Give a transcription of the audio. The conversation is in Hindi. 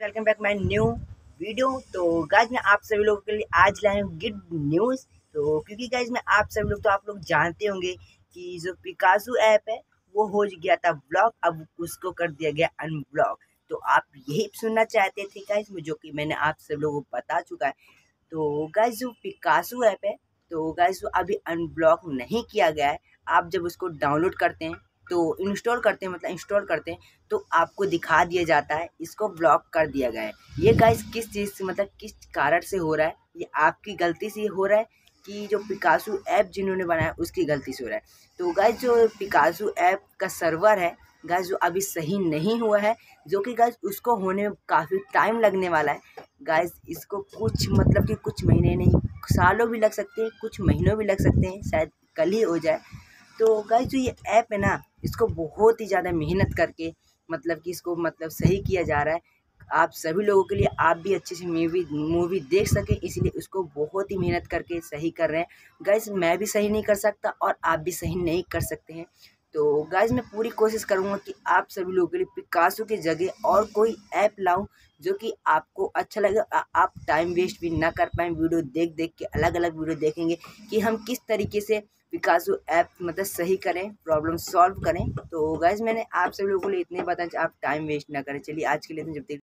Welcome back my new video. तो गाइज़ मैं आप सभी लोगों के लिए आज लाया हूँ गुड न्यूज़ तो क्योंकि गाइज़ मैं आप सभी लोग तो आप लोग जानते होंगे कि जो पिकासू ऐप है, वो हो गया था ब्लॉक अब उसको कर दिया गया अनब्लॉक तो आप यही सुनना चाहते थे गाइज़ जो कि मैंने आप सभी लोगों को बता चुका है। तो गाइज़ जो पिकासू ऐप है तो गाइज़ अभी अनब्लॉक नहीं किया गया है। आप जब उसको डाउनलोड करते हैं तो इंस्टॉल करते हैं मतलब इंस्टॉल करते हैं तो आपको दिखा दिया जाता है, इसको ब्लॉक कर दिया गया है। ये गाइस किस चीज़ से मतलब किस कारण से हो रहा है? ये आपकी गलती से हो रहा है कि जो पिकासू ऐप जिन्होंने बनाया, उसकी गलती से हो रहा है? तो गाइस जो पिकासू ऐप का सर्वर है गाइस जो अभी सही नहीं हुआ है, जो कि गाइस उसको होने में काफ़ी टाइम लगने वाला है। गाइस इसको कुछ मतलब कि कुछ महीने नहीं, सालों भी लग सकते हैं, कुछ महीनों भी लग सकते हैं, शायद कल ही हो जाए। तो गाइस जो ये ऐप है ना, इसको बहुत ही ज़्यादा मेहनत करके मतलब कि इसको मतलब सही किया जा रहा है। आप सभी लोगों के लिए आप भी अच्छे से मूवी मूवी देख सकें, इसलिए उसको बहुत ही मेहनत करके सही कर रहे हैं। गाइज़ मैं भी सही नहीं कर सकता और आप भी सही नहीं कर सकते हैं। तो गाइज़ मैं पूरी कोशिश करूँगा कि आप सभी लोगों के लिए पिकासो की जगह और कोई ऐप लाऊं, जो कि आपको अच्छा लगे आप टाइम वेस्ट भी ना कर पाएँ। वीडियो देख देख के अलग अलग वीडियो देखेंगे कि हम किस तरीके से पिकासो ऐप मतलब सही करें प्रॉब्लम सॉल्व करें। तो गाइज़ मैंने आप सब लोगों को लिए इतने बताया आप टाइम वेस्ट ना करें। चलिए, आज के लिए तो जब तक